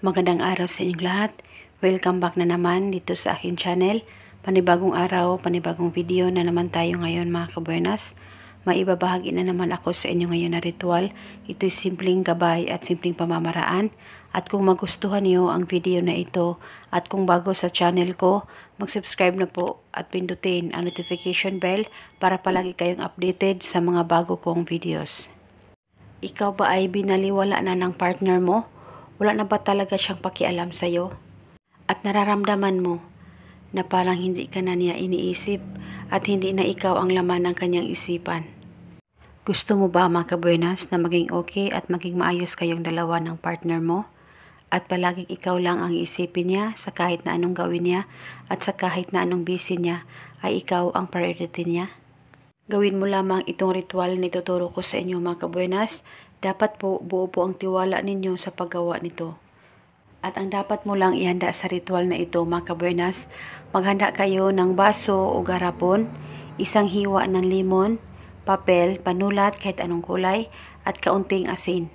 Magandang araw sa inyong lahat. Welcome back na naman dito sa akin channel. Panibagong araw, panibagong video na naman tayo ngayon mga kabuenas. Maibabahagi na naman ako sa inyo ngayon na ritual. Ito'y simpleng gabay at simpleng pamamaraan. At kung magustuhan niyo ang video na ito at kung bago sa channel ko, mag-subscribe na po at pindutin ang notification bell para palagi kayong updated sa mga bago kong videos. Ikaw ba ay binaliwala na ng partner mo? Wala na ba talaga siyang pakialam sa'yo? At nararamdaman mo na parang hindi ka na niya iniisip at hindi na ikaw ang laman ng kanyang isipan. Gusto mo ba mga kabuenas na maging okay at maging maayos kayong dalawa ng partner mo? At palaging ikaw lang ang isipin niya sa kahit na anong gawin niya at sa kahit na anong busy niya ay ikaw ang priority niya? Gawin mo lamang itong ritual na ituturo ko sa inyo mga kabuenas. Dapat po buo po ang tiwala ninyo sa paggawa nito. At ang dapat mo lang ihanda sa ritual na ito mga kabuenas, maghanda kayo ng baso o garapon, isang hiwa ng limon, papel, panulat kahit anong kulay, at kaunting asin.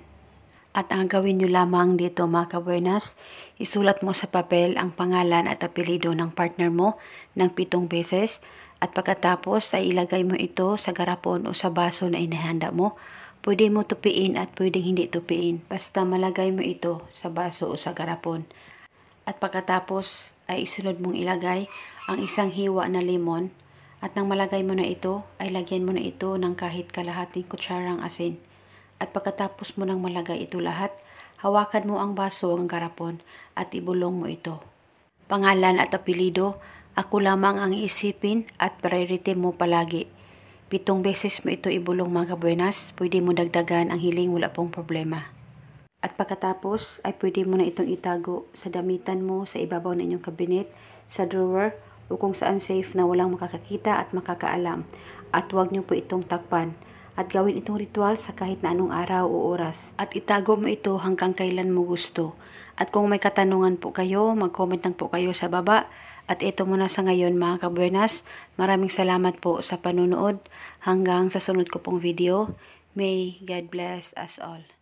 At ang gawin nyo lamang dito mga kabuenas, isulat mo sa papel ang pangalan at apelido ng partner mo ng pitong beses at pagkatapos ay ilagay mo ito sa garapon o sa baso na inihanda mo. Pwede mo tupiin at pwedeng hindi tupiin. Basta malagay mo ito sa baso o sa garapon. At pagkatapos ay isunod mong ilagay ang isang hiwa na limon. At nang malagay mo na ito, ay lagyan mo na ito ng kahit kalahating kutsarang asin. At pagkatapos mo nang malagay ito lahat, hawakan mo ang baso ang garapon at ibulong mo ito. Pangalan at apelido, ako lamang ang isipin at priority mo palagi. Pitong beses mo ito ibulong mga kabuenas, pwede mo dagdagan ang hiling wala pong problema. At pagkatapos ay pwede mo na itong itago sa damitan mo sa ibabaw ng inyong kabinet, sa drawer, o kung saan safe na walang makakakita at makakaalam. At huwag niyo po itong takpan. At gawin itong ritual sa kahit na anong araw o oras. At itago mo ito hanggang kailan mo gusto. At kung may katanungan po kayo, mag-comment lang po kayo sa baba. At ito muna sa ngayon mga kabuenas. Maraming salamat po sa panunood. Hanggang sa sunod ko pong video. May God bless us all.